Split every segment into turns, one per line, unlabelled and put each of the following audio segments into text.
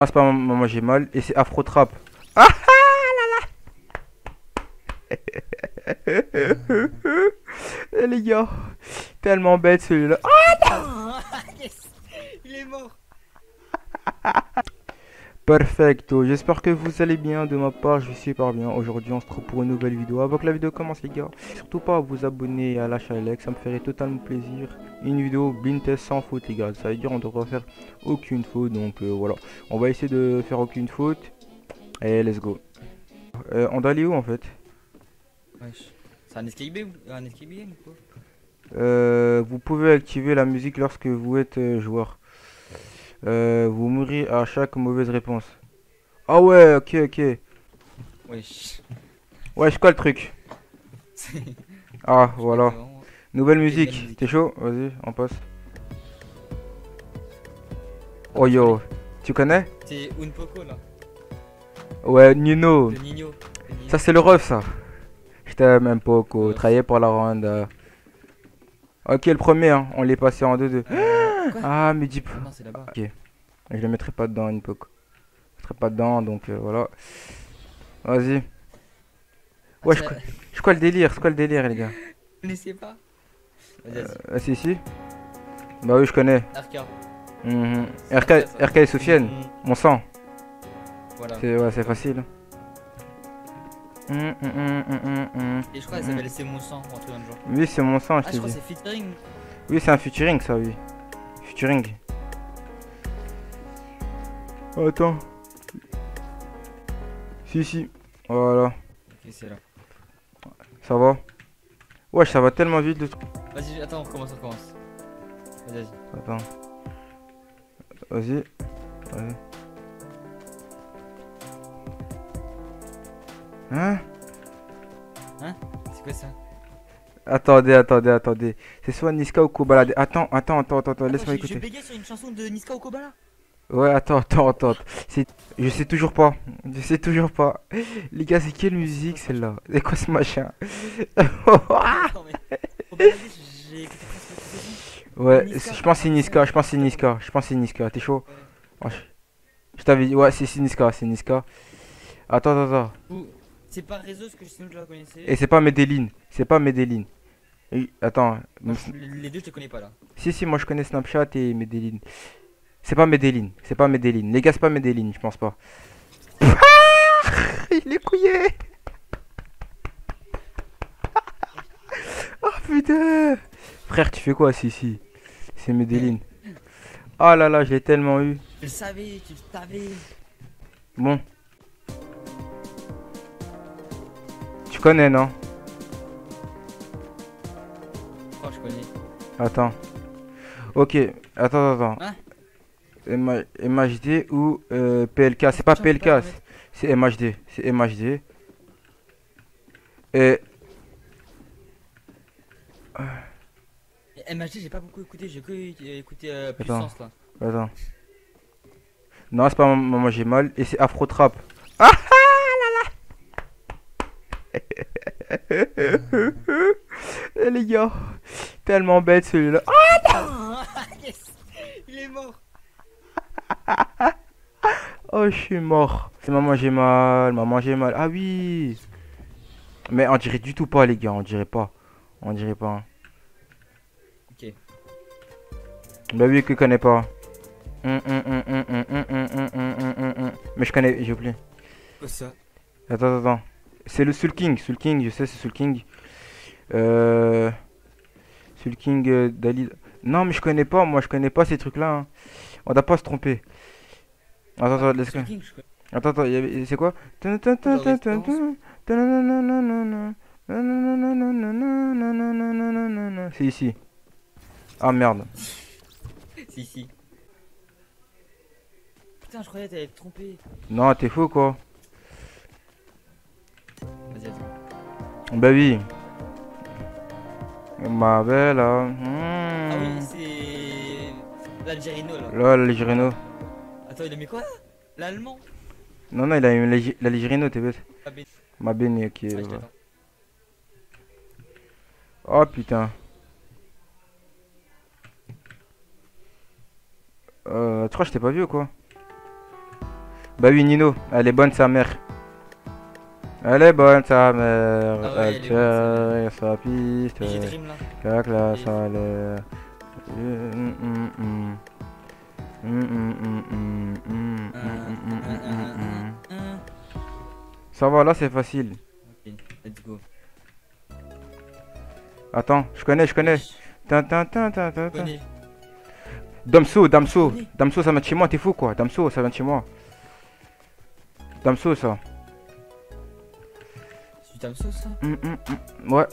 Ah, c'est pas maman j'ai mal et c'est Afro Trap. Ah là là Eh les gars, tellement bête celui-là. Ah
Il est mort.
Perfecto, j'espère que vous allez bien de ma part, je suis super bien. Aujourd'hui on se retrouve pour une nouvelle vidéo. Avant que la vidéo commence les gars, surtout pas à vous abonner à la chaîne, ça me ferait totalement plaisir. Une vidéo blind test sans faute les gars, ça veut dire on devrait faire aucune faute, donc euh, voilà. On va essayer de faire aucune faute. Et let's go. Euh, on doit aller où en fait?
C'est un escape game ou un escape game ou quoi
Euh, Vous pouvez activer la musique lorsque vous êtes euh, joueur. Euh, vous mourrez à chaque mauvaise réponse. Ah ouais, ok, ok.
Wesh.
Ouais, je quoi le truc? Ah, voilà. Nouvelle musique. T'es chaud? Vas-y, on passe. Oh yo, tu connais?
C'est Unpoco là.
Ouais, Nino.
Le Nino. Le Nino.
Ça c'est le ref ça. Je t'aime un poco, travailler pour la ronde. Ok, le premier, hein, on l'est passé en 2-2.
Euh, quoi
Ah, mais dis pas.
Non, c'est là-bas.
Je le mettrai pas dedans, une poco. Je mettrai pas dedans, donc euh, voilà. Vas-y. Ouais, je,
Ah,
co- je quoi le délire C'est quoi le délire, les gars
Vous connaissez pas Vas-y, vas-y.
Ah, si, si. Bah oui, je connais. Mhm. RK, RK et Sofiane,
Mhm.
mon sang.
Voilà.
C'est ouais, c'est facile. Hum, hum, hum.
Et je crois qu'elle s'appelle C'est mon sang ou un truc dans le genre.
Oui, c'est mon sang, je
Ah,
t'ai
je crois
dit.
que c'est featuring.
Oui, c'est un featuring, ça, oui. Featuring. Attends. Si, si. Voilà.
Ok, c'est là.
Ça va Wesh, ça va tellement vite le truc.
Vas-y, attends, on recommence, on recommence. Vas-y, vas-y.
Attends. Vas-y. Vas-y. Hein?
C'est quoi ça?
Attendez, attendez, attendez. C'est soit Niska ou Kobalade. Attends, attends, attends, attends, attends, laisse-moi écouter.
sur une chanson de Niska Okobala.
Ouais, attends, attends, attends. Je sais toujours pas. Je sais toujours pas. Les gars, c'est quelle musique celle-là? C'est quoi ce machin? Ouais, je pense que c'est Niska. Je pense que c'est Niska. Je pense c'est Niska. T'es chaud? Je... t'avais dit. Ouais, c'est c'est Niska. C'est Niska. Attends, attends, attends.
C'est pas réseau ce que sinon je la connaissais.
Et c'est pas Medellin. C'est pas Medellin. Et- Attends.
Non, Les deux, je les connais pas là.
Si, si, moi je connais Snapchat et Medellin. C'est pas Medellin. C'est pas Medellin. Les gars, c'est pas Medellin, je pense pas. Il est couillé Oh putain Frère, tu fais quoi si, si? C'est Medellin. Oh là là, je l'ai tellement eu.
Je le savais, tu le savais.
Bon. Connais, non
Oh, je connais.
Attends. Ok, attends, attends, attends.
Hein
MH MHD ou euh, PLK C'est pas PLK, c'est- MHD. C'est MHD. Et
MHD, j'ai pas beaucoup écouté, j'ai que écouté euh,
Attends.
Puissance là.
attends. Non, c'est pas Maman, j'ai mal et c'est Afro Trap. les gars. Tellement bête celui-là.
Oh Il est mort.
oh, je suis mort. m'a mangé mal, m'a mangé mal. Ah oui. Mais on dirait du tout pas, les gars. On dirait pas. On dirait pas.
Ok.
Bah oui, que connais pas. Mais je connais, j'ai oublié. Attends, attends, attends. C'est le Soul King. Soul King, je sais, c'est Soul King. Euh... Soul King euh, Dali. Non, mais je connais pas, moi je connais pas ces trucs-là. hein. On doit pas se tromper. Attends, attends, laisse
Soul King, je connais.
Attends, attends, avait- c'est quoi C'est ici. Ah merde.
Si, si. Putain, je croyais que t'allais te tromper.
Non, t'es fou quoi.
Vas-y, attends.
Bah oui. Ma belle. Ah,
Ah oui,
hmm.
c'est. L'Algérino là.
Là, l'Algérino.
Attends, il a mis quoi L'allemand?
Non, non, il a eu l'Algi- l'Algérino, t'es bête.
Ah, ben-
Ma béni, ok.
Ah,
ouais. Oh putain. Euh, tu crois que je t'ai pas vu ou quoi? Bah oui, Nino, elle est bonne sa mère. Elle est bonne ta mère,
ah ouais,
elle
est
sa piste, la classe à l'air. Ça va, là c'est facile.
Ok, let's go.
Attends, je connais, je connais. Damso, Damso, Damso, ça vient de chez moi, t'es fou quoi. Damso, ça vient de chez moi. Damso, ça.
C'est du Tamso ça
Hum, hum, hum. Ouais.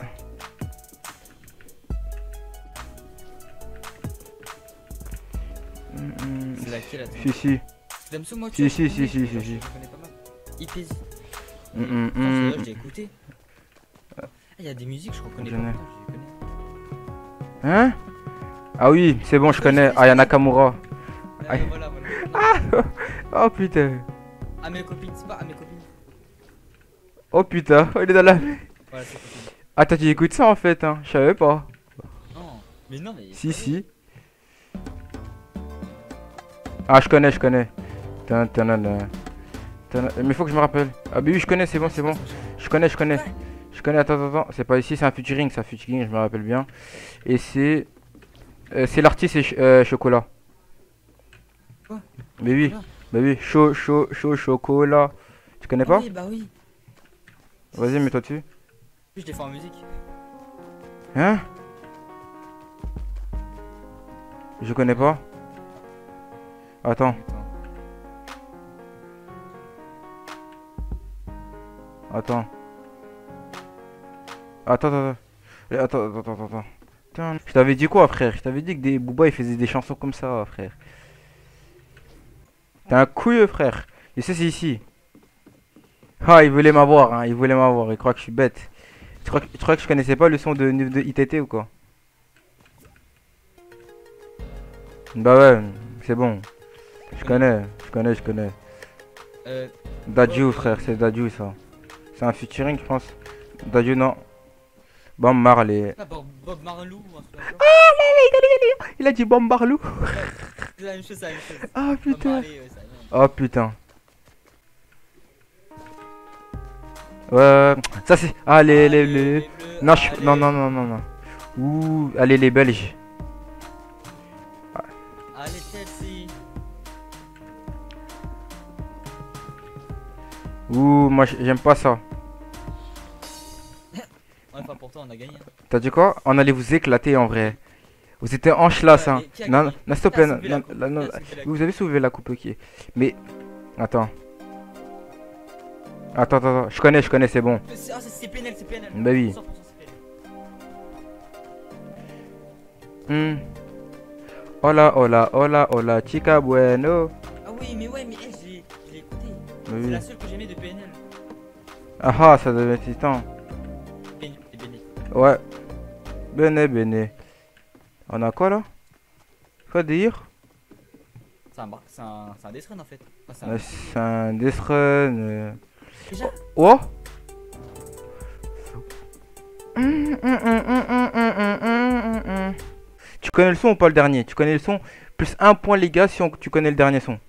C'est laquelle attends
Si, si.
C'est Damso moi
Si,
tu
si, si, si, si,
je connais pas mal. Je l'ai écouté. Ah, il y a des musiques, je reconnais pas.
n'ai.
pourtant, je les connais.
Hein? Ah oui, c'est bon, je connais. Aya Nakamura.
Ah, voilà.
Oh putain.
Ah, mes copines, c'est pas à mes copines.
Oh putain, il est dans la...
C'est copines.
Attends, tu écoutes ça en fait, hein Je savais pas.
Non, mais non, mais.
Si, si. Ah, je connais, je connais. Mais faut que je me rappelle. Ah, bah oui, je connais, c'est bon, c'est bon. Je connais, je connais. Je connais, attends, attends, attends. C'est pas ici, c'est un featuring, c'est un featuring, je me rappelle bien. Et c'est. euh, c'est l'artiste et Ch- euh, Chocolat.
Quoi?
Mais oui, bah oui, chaud, chaud, chaud, chocolat. Tu connais pas?
Oui, bah oui.
Vas-y, mets-toi dessus.
Je l'ai fait en musique.
Hein? Je connais pas. Attends, attends. Attends, attends, attends. Attends, attends, attends, attends. Putain, Je t'avais dit quoi, frère? Je t'avais dit que des Booba ils faisaient des chansons comme ça, frère. T'es un couilleux, frère. Et ça, c'est ici. Ah, il voulait m'avoir, hein. Il voulait m'avoir. Il croit que je suis bête. Tu crois, que- tu crois que je connaissais pas le son de, de ITT ou quoi? Bah ouais, c'est bon. Je connais, je connais, je connais.
Euh,
Dadju, frère, c'est Dadju ça. C'est un featuring, je pense. Dadju, non. Bob Marley.
pas Bob, Bob Marlou truc comme ça.
Il a dit Bob Marley.
C'est la même chose, Ouais,
ça c'est. Ah, les. les, Non, je... non, non, non, non, non. Ouh, allez, les Belges.
Allez, Chelsea.
Ouh, moi j'aime pas ça.
Ouais, pourtant, on a gagné. hein.
T'as dit quoi? On allait vous éclater en vrai. Vous étiez en chlasse, hein. Non, non, s'il te plaît, Vous avez soulevé la coupe, ok. Mais. Attends. Attends, attends, attends. Je connais, je connais, c'est bon.
Ah, c'est- PNL, c'est PNL.
Bah oui.
100% c'est PNL.
Hmm. Hola, hola, hola, hola, chica bueno.
Ah oui, mais ouais, mais eh, je l'ai je l'ai écouté.
Bah
C'est
oui.
la seule que j'aimais de PNL.
Ah ah, ça devait être titan.
C'est PNL.
Ouais. Bene, bene. On a quoi là? Quoi dire?
C'est un, un, c'est un Death Run en fait. Enfin, c'est un-
un Death Run. euh.
Déjà,
Oh Tu connais le son ou pas le dernier? Tu connais le son? Plus un point les gars si on- tu connais le dernier son.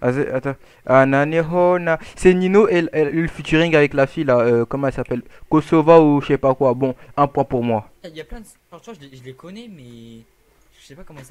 Ah, c'est- Attends. Ananehona. C'est Nino et, le- featuring avec la fille là. euh, comment elle s'appelle? Kosova ou je sais pas quoi. Bon, un point pour moi.
il y a plein de. Enfin, tu vois, je les, je les connais, mais. Je sais pas comment